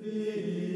Vidi